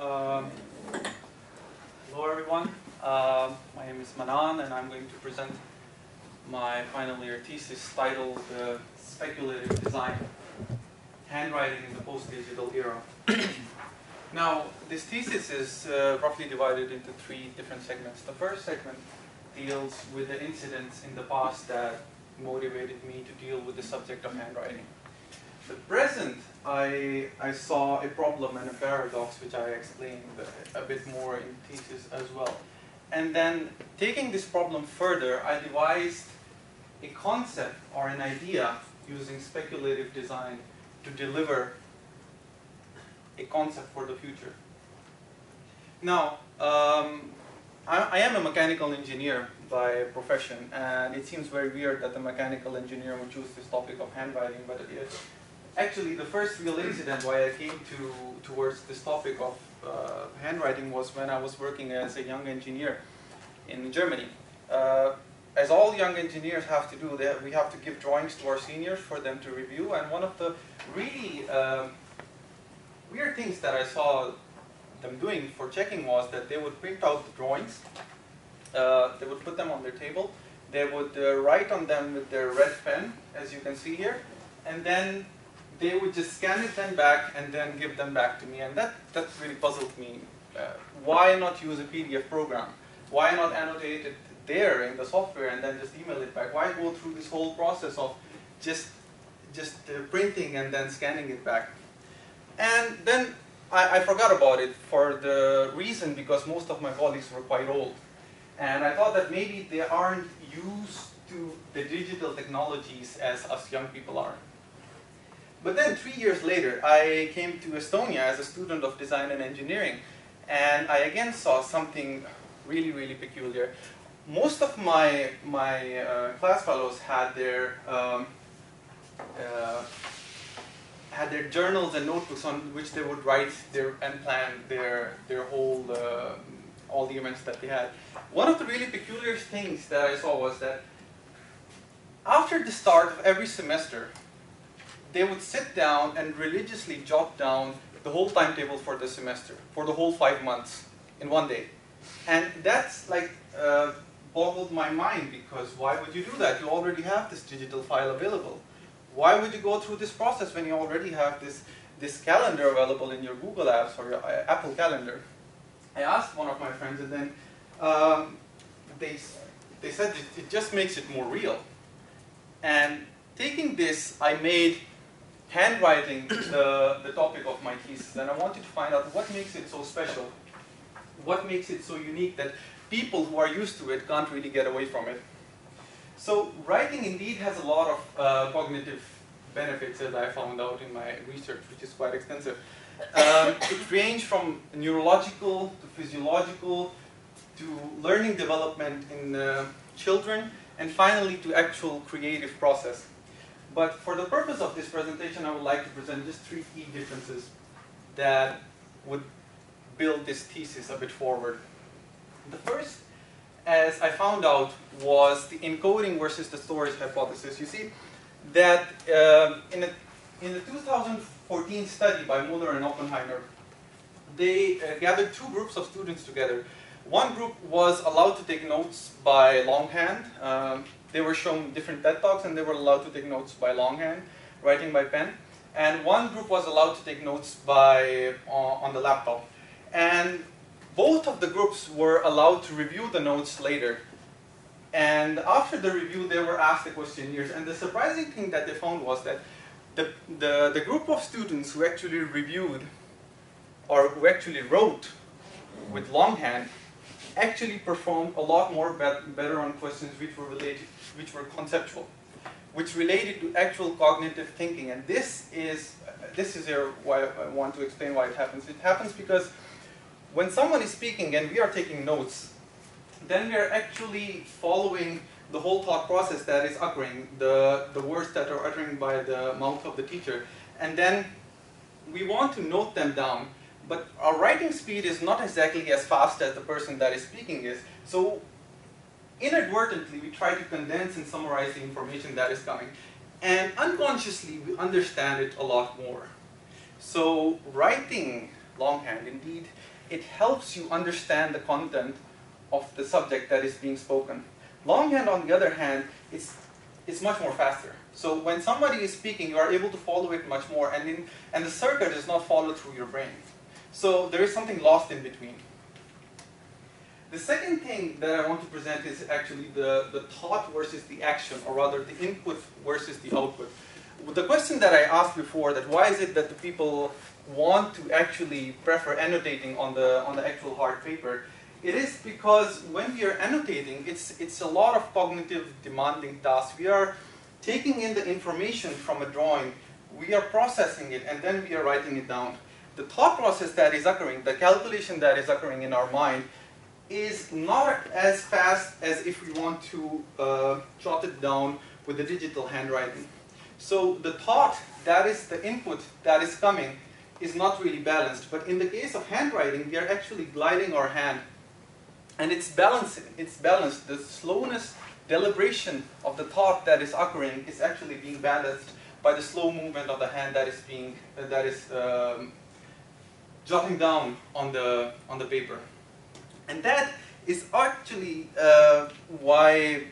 Um, hello everyone. Um, my name is Manan and I'm going to present my final year thesis titled uh, Speculative Design, Handwriting in the Post-Digital Era. now, this thesis is uh, roughly divided into three different segments. The first segment deals with the incidents in the past that motivated me to deal with the subject of handwriting. The present, I, I saw a problem and a paradox which I explained a bit more in thesis as well. And then taking this problem further, I devised a concept or an idea using speculative design to deliver a concept for the future. Now, um, I, I am a mechanical engineer by profession, and it seems very weird that a mechanical engineer would choose this topic of handwriting, but it, actually the first real incident why I came to towards this topic of uh, handwriting was when I was working as a young engineer in Germany. Uh, as all young engineers have to do, they, we have to give drawings to our seniors for them to review, and one of the really um, weird things that I saw them doing for checking was that they would print out the drawings, uh, they would put them on their table, they would uh, write on them with their red pen, as you can see here, and then they would just scan it then back and then give them back to me. And that, that really puzzled me. Uh, why not use a PDF program? Why not annotate it there in the software and then just email it back? Why go through this whole process of just, just uh, printing and then scanning it back? And then I, I forgot about it for the reason because most of my colleagues were quite old. And I thought that maybe they aren't used to the digital technologies as us young people are. But then three years later, I came to Estonia as a student of design and engineering, and I again saw something really, really peculiar. Most of my, my uh, class fellows had their, um, uh, had their journals and notebooks on which they would write their, and plan their, their whole, uh, all the events that they had. One of the really peculiar things that I saw was that after the start of every semester, they would sit down and religiously jot down the whole timetable for the semester, for the whole five months in one day. And that's like uh, boggled my mind because why would you do that? You already have this digital file available. Why would you go through this process when you already have this, this calendar available in your Google Apps or your uh, Apple Calendar? I asked one of my friends and then um, they, they said it, it just makes it more real. And taking this, I made handwriting the, the topic of my thesis, and I wanted to find out what makes it so special, what makes it so unique that people who are used to it can't really get away from it. So writing indeed has a lot of uh, cognitive benefits as I found out in my research, which is quite extensive. Um, it range from neurological to physiological to learning development in uh, children and finally to actual creative process. But for the purpose of this presentation, I would like to present just three key differences that would build this thesis a bit forward. The first, as I found out, was the encoding versus the storage hypothesis. You see that uh, in, a, in the 2014 study by Mueller and Oppenheimer, they uh, gathered two groups of students together. One group was allowed to take notes by longhand, um, they were shown different TED Talks and they were allowed to take notes by longhand, writing by pen. And one group was allowed to take notes by uh, on the laptop. And both of the groups were allowed to review the notes later. And after the review, they were asked the questionnaires. And the surprising thing that they found was that the, the, the group of students who actually reviewed or who actually wrote with longhand actually performed a lot more better on questions which were related which were conceptual, which related to actual cognitive thinking. And this is, this is why I want to explain why it happens. It happens because when someone is speaking and we are taking notes, then we are actually following the whole thought process that is occurring, the, the words that are uttering by the mouth of the teacher. And then we want to note them down, but our writing speed is not exactly as fast as the person that is speaking is. So inadvertently, we try to condense and summarize the information that is coming. And unconsciously, we understand it a lot more. So writing longhand. Indeed, it helps you understand the content of the subject that is being spoken. Longhand, on the other hand, is, is much more faster. So when somebody is speaking, you are able to follow it much more, and, in, and the circuit is not followed through your brain. So there is something lost in between. The second thing that I want to present is actually the, the thought versus the action, or rather the input versus the output. The question that I asked before, that why is it that the people want to actually prefer annotating on the, on the actual hard paper, it is because when we are annotating, it's, it's a lot of cognitive demanding tasks. We are taking in the information from a drawing, we are processing it, and then we are writing it down. The thought process that is occurring, the calculation that is occurring in our mind, is not as fast as if we want to uh, jot it down with the digital handwriting. So the thought, that is the input that is coming, is not really balanced. But in the case of handwriting, we are actually gliding our hand. And it's balancing, it's balanced. The slowness, deliberation of the thought that is occurring is actually being balanced by the slow movement of the hand that is being, uh, that is um, jotting down on the, on the paper. And that is actually uh, why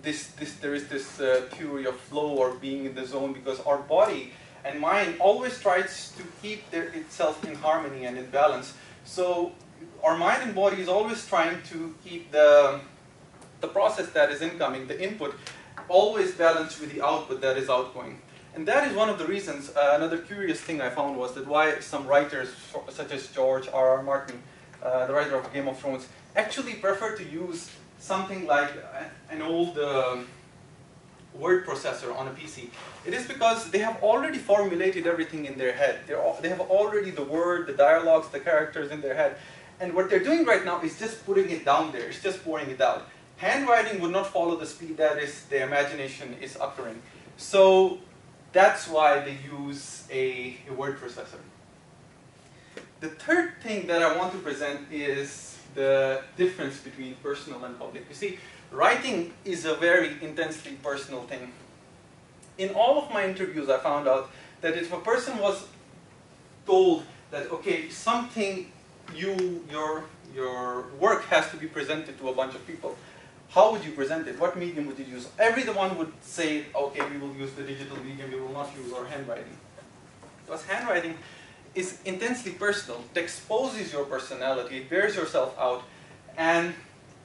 this, this, there is this uh, theory of flow or being in the zone because our body and mind always tries to keep their, itself in harmony and in balance. So our mind and body is always trying to keep the, the process that is incoming, the input, always balanced with the output that is outgoing. And that is one of the reasons, uh, another curious thing I found was that why some writers such as George R. R. Martin uh, the writer of Game of Thrones, actually prefer to use something like an old uh, word processor on a PC. It is because they have already formulated everything in their head. All, they have already the word, the dialogues, the characters in their head. And what they're doing right now is just putting it down there. It's just pouring it out. Handwriting would not follow the speed that is the imagination is occurring. So that's why they use a, a word processor. The third thing that I want to present is the difference between personal and public. You see, writing is a very intensely personal thing. In all of my interviews, I found out that if a person was told that, okay, something, you, your, your work has to be presented to a bunch of people, how would you present it? What medium would you use? Everyone would say, okay, we will use the digital medium, we will not use our handwriting. Because handwriting is intensely personal. It exposes your personality, it bears yourself out, and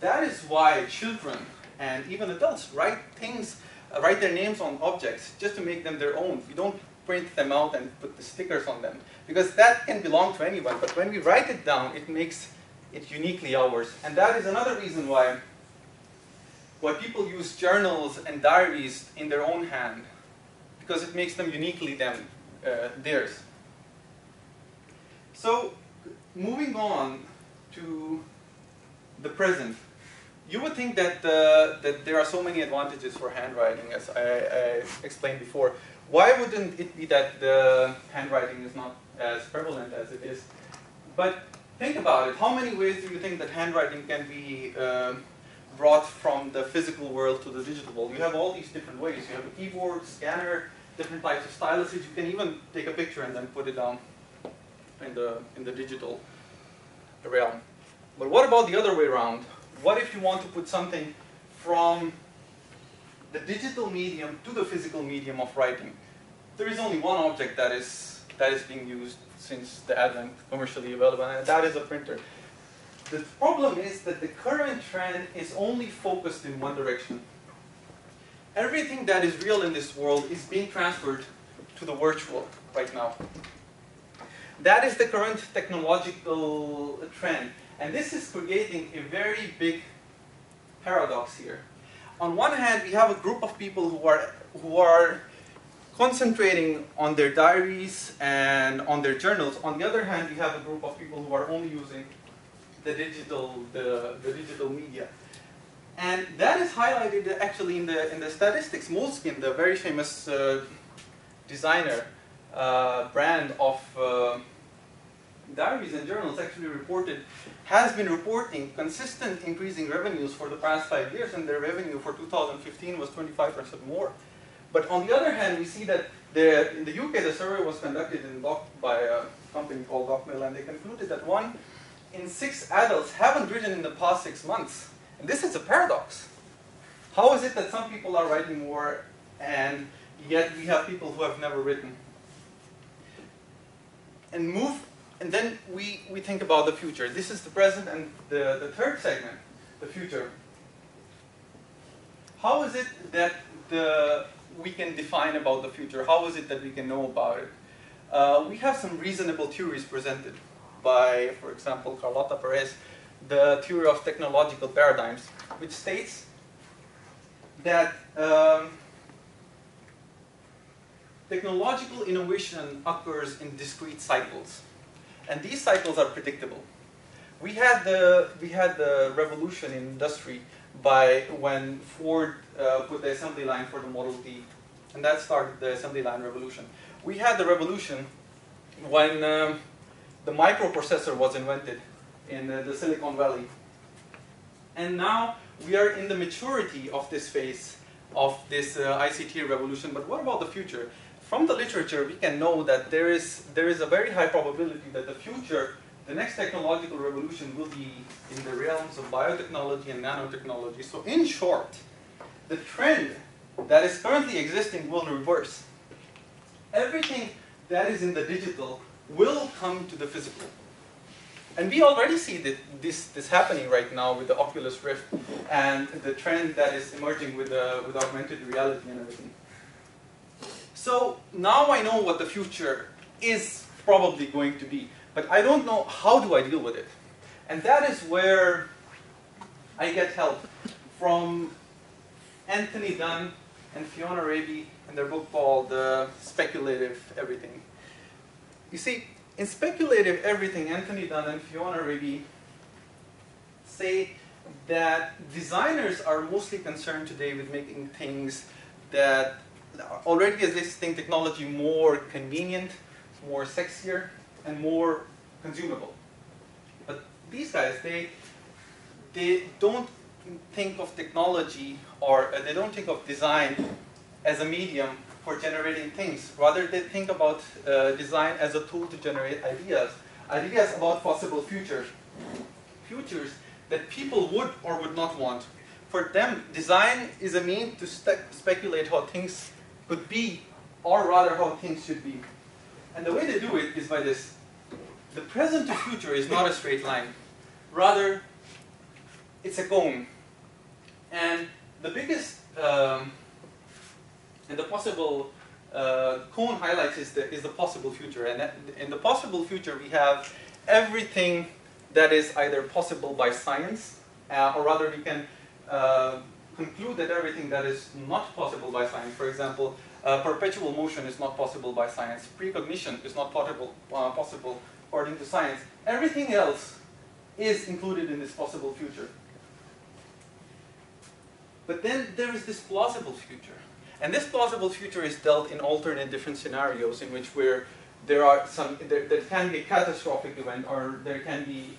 that is why children and even adults write things, uh, write their names on objects just to make them their own. We don't print them out and put the stickers on them because that can belong to anyone. But when we write it down, it makes it uniquely ours. And that is another reason why why people use journals and diaries in their own hand because it makes them uniquely them, uh, theirs. So moving on to the present, you would think that, uh, that there are so many advantages for handwriting, as I, I, explained before. Why wouldn't it be that the handwriting is not as prevalent as it is? But think about it. How many ways do you think that handwriting can be uh, brought from the physical world to the digital world? You have all these different ways. You have a keyboard, scanner, different types of styluses. You can even take a picture and then put it down in the, in the digital realm. But what about the other way around? What if you want to put something from the digital medium to the physical medium of writing? There is only one object that is, that is being used since the advent commercially available, and that is a printer. The problem is that the current trend is only focused in one direction. Everything that is real in this world is being transferred to the virtual right now. That is the current technological trend. And this is creating a very big paradox here. On one hand, we have a group of people who are, who are concentrating on their diaries and on their journals. On the other hand, we have a group of people who are only using the digital, the, the digital media. And that is highlighted actually in the, in the statistics. Moleskine, the very famous uh, designer, uh, brand of uh, diaries and journals actually reported, has been reporting consistent increasing revenues for the past five years, and their revenue for 2015 was 25% more. But on the other hand, we see that the, in the UK, the survey was conducted in, by a company called Rockmill, and they concluded that one in six adults haven't written in the past six months. And this is a paradox. How is it that some people are writing more and yet we have people who have never written? And move, and then we, we think about the future. This is the present and the, the third segment, the future. How is it that the, we can define about the future? How is it that we can know about it? Uh, we have some reasonable theories presented by, for example, Carlota Perez, the theory of technological paradigms, which states that um, technological innovation occurs in discrete cycles. And these cycles are predictable. We had the, we had the revolution in industry by when Ford uh, put the assembly line for the Model T, and that started the assembly line revolution. We had the revolution when um, the microprocessor was invented in uh, the Silicon Valley. And now we are in the maturity of this phase of this uh, ICT revolution, but what about the future? From the literature, we can know that there is, there is a very high probability that the future, the next technological revolution will be in the realms of biotechnology and nanotechnology. So in short, the trend that is currently existing will reverse. Everything that is in the digital will come to the physical. And we already see that this, this happening right now with the Oculus Rift and the trend that is emerging with, uh, with augmented reality and everything. So now I know what the future is probably going to be, but I don't know how do I deal with it. And that is where I get help from Anthony Dunne and Fiona Raby in their book called uh, Speculative Everything. You see, in speculative everything, Anthony Dunne and Fiona Raby say that designers are mostly concerned today with making things that already existing technology more convenient, more sexier, and more consumable. But these guys, they, they don't think of technology or uh, they don't think of design as a medium for generating things. Rather, they think about uh, design as a tool to generate ideas. Ideas about possible futures. Futures that people would or would not want. For them, design is a means to speculate how things could be, or rather how things should be. And the way they do it is by this. The present to future is not a straight line. Rather, it's a cone. And the biggest um, and the possible uh, cone highlights is the, is the possible future. And that, in the possible future, we have everything that is either possible by science, uh, or rather we can uh, conclude that everything that is not possible by science, for example, uh, perpetual motion is not possible by science, precognition is not possible, uh, possible according to science. Everything else is included in this possible future. But then there is this plausible future. And this plausible future is dealt in alternate different scenarios in which where there are some, there, there can be a catastrophic event or there can be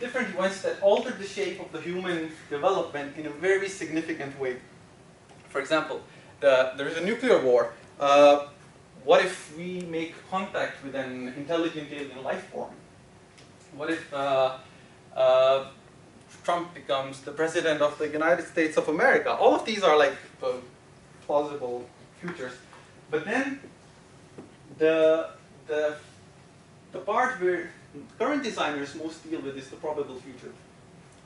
different events that alter the shape of the human development in a very significant way. For example, the, there is a nuclear war. Uh, what if we make contact with an intelligent alien life form? What if uh, uh, Trump becomes the president of the United States of America? All of these are like uh, plausible futures. But then the, the, the part where current designers most deal with is the probable future.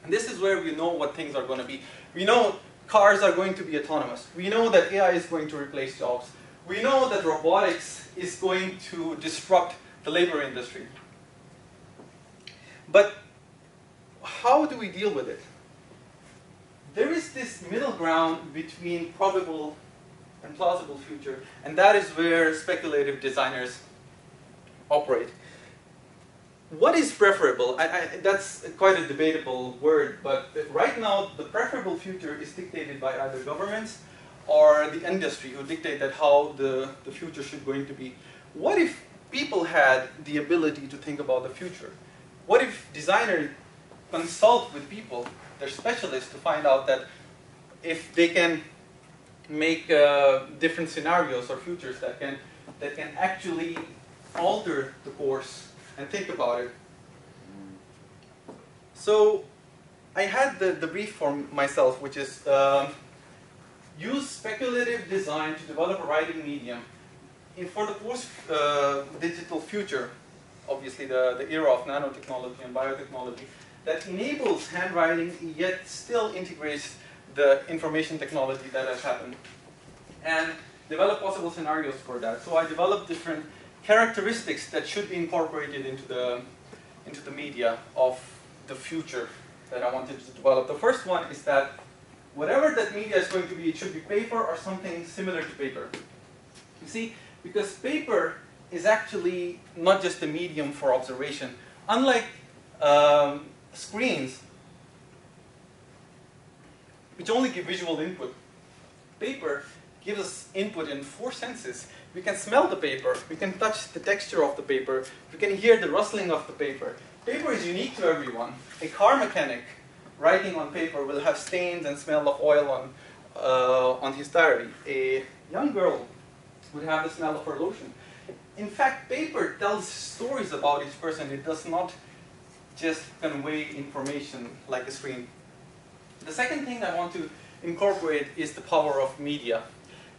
And this is where we know what things are going to be. We know cars are going to be autonomous. We know that AI is going to replace jobs. We know that robotics is going to disrupt the labor industry. But how do we deal with it? There is this middle ground between probable and plausible future. And that is where speculative designers operate. What is preferable? I, I, that's quite a debatable word, but right now the preferable future is dictated by either governments or the industry who dictate that how the, the future should going to be. What if people had the ability to think about the future? What if designers consult with people, they're specialists, to find out that if they can make uh, different scenarios or futures that can, that can actually alter the course and think about it. So I had the, the brief for myself, which is um, use speculative design to develop a writing medium in, for the post-digital uh, future, obviously the, the era of nanotechnology and biotechnology, that enables handwriting yet still integrates the information technology that has happened. And develop possible scenarios for that. So I developed different characteristics that should be incorporated into the, into the media of the future that I wanted to develop. The first one is that whatever that media is going to be, it should be paper or something similar to paper. You see, because paper is actually not just a medium for observation. Unlike um, screens, which only give visual input, paper gives us input in four senses. We can smell the paper, we can touch the texture of the paper, we can hear the rustling of the paper. Paper is unique to everyone. A car mechanic writing on paper will have stains and smell of oil on, uh, on his diary. A young girl would have the smell of her lotion. In fact, paper tells stories about each person. It does not just convey information like a screen. The second thing I want to incorporate is the power of media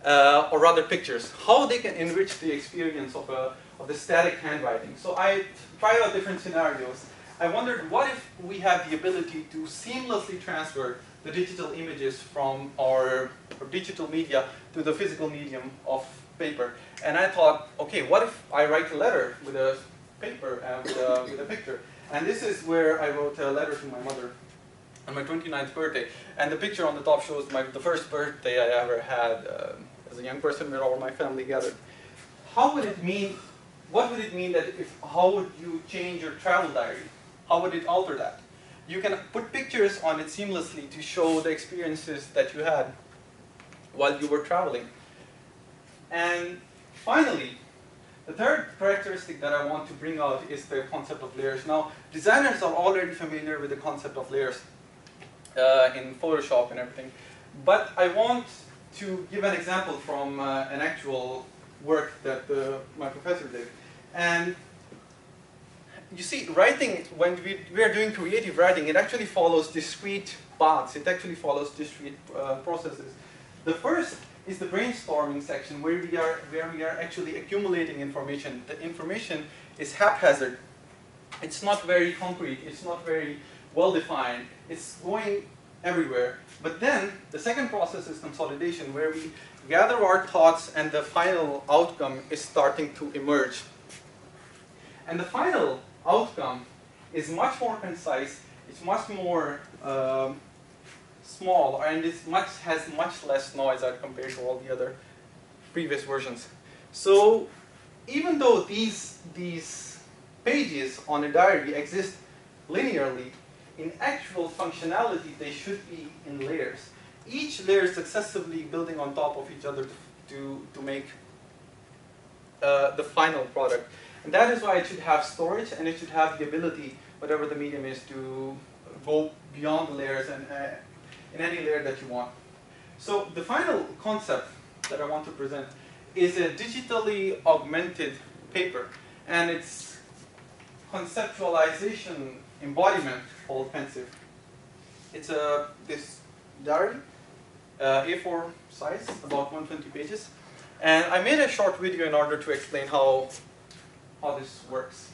uh, or rather pictures, how they can enrich the experience of, a, of the static handwriting. So I tried out different scenarios. I wondered what if we have the ability to seamlessly transfer the digital images from our, our digital media to the physical medium of paper. And I thought, okay, what if I write a letter with a paper and a, with a picture? And this is where I wrote a letter to my mother on my 29th birthday. And the picture on the top shows my, the first birthday I ever had uh, as a young person with all my family gathered. How would it mean, what would it mean that if, how would you change your travel diary? How would it alter that? You can put pictures on it seamlessly to show the experiences that you had while you were traveling. And finally, the third characteristic that I want to bring out is the concept of layers. Now, designers are already familiar with the concept of layers uh, in Photoshop and everything. But I want to give an example from uh, an actual work that uh, my professor did. And you see, writing, when we, we are doing creative writing, it actually follows discrete paths. It actually follows discrete uh, processes. The first is the brainstorming section where we are where we are actually accumulating information. The information is haphazard. It's not very concrete. It's not very well defined. It's going everywhere. But then the second process is consolidation, where we gather our thoughts and the final outcome is starting to emerge. And the final outcome is much more concise, it's much more um, small, and it much, has much less noise as compared to all the other previous versions. So even though these, these pages on a diary exist linearly, in actual functionality, they should be in layers. Each layer is successively building on top of each other to, to make uh, the final product. And that is why it should have storage and it should have the ability, whatever the medium is, to go beyond the layers and uh, in any layer that you want. So the final concept that I want to present is a digitally augmented paper. And its conceptualization embodiment Pensive. It's a this diary, uh, A4 size, about 120 pages. And I made a short video in order to explain how, how this works.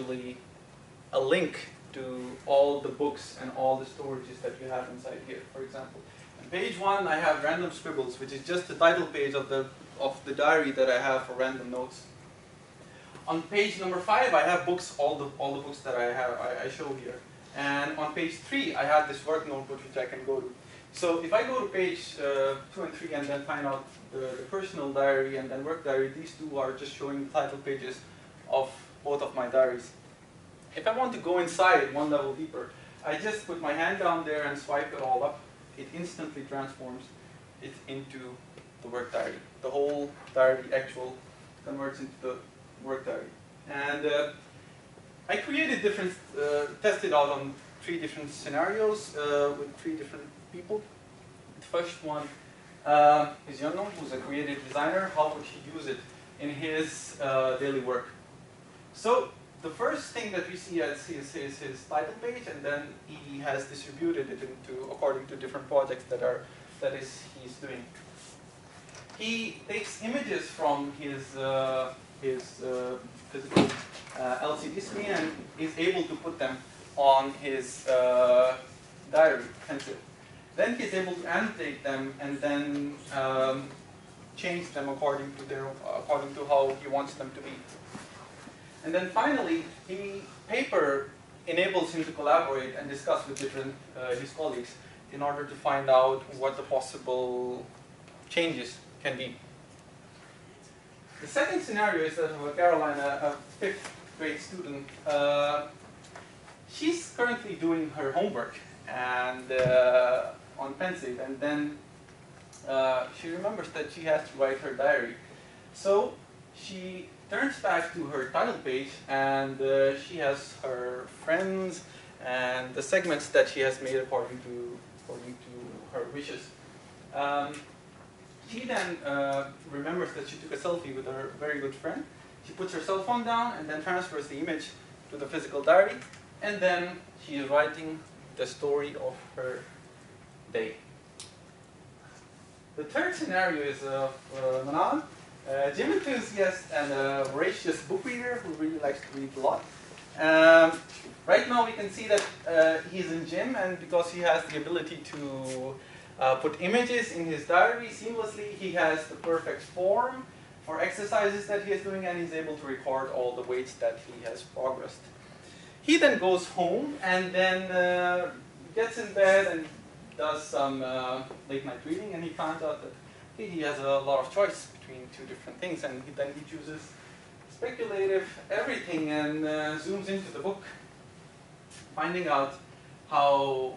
Actually a link to all the books and all the storages that you have inside here. For example, on page one I have random scribbles, which is just the title page of the of the diary that I have for random notes. On page number five I have books, all the all the books that I have I, I show here. And on page three I have this work notebook which I can go to. So if I go to page uh, two and three and then find out the, the, personal diary and then work diary, these two are just showing the title pages of both of my diaries. If I want to go inside one level deeper, I just put my hand down there and swipe it all up. It instantly transforms it into the work diary. The whole diary actual converts into the work diary. And uh, I created different, uh, tested out on three different scenarios uh, with three different people. The first one uh, is Yunno, who's a creative designer. How would he use it in his uh, daily work? So the first thing that we see is his, his, his title page, and then he has distributed it into according to different projects that are that is he's doing. He takes images from his uh, his uh, physical uh, LCD screen and is able to put them on his uh, diary Pensive. Then he's able to annotate them and then um, change them according to their according to how he wants them to be. And then finally, he paper enables him to collaborate and discuss with different uh, his colleagues in order to find out what the possible changes can be. The second scenario is that of a, a fifth grade student. Uh, she's currently doing her homework and uh, on Pensive, and then uh, she remembers that she has to write her diary. So she turns back to her title page, and uh, she has her friends and the segments that she has made according to according to her wishes. Um, she then uh, remembers that she took a selfie with her very good friend. She puts her cell phone down and then transfers the image to the physical diary, and then she is writing the story of her day. The third scenario is uh, uh, Manan, a gym enthusiast and a voracious book reader who really likes to read a lot. Um, right now we can see that uh, he's in gym and because he has the ability to uh, put images in his diary seamlessly, he has the perfect form for exercises that he is doing and he's able to record all the weights that he has progressed. He then goes home and then uh, gets in bed and does some uh, late night reading and he finds out that he has a lot of choice between two different things and he, then he chooses speculative everything and uh, zooms into the book, finding out how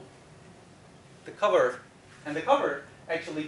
the cover, and the cover actually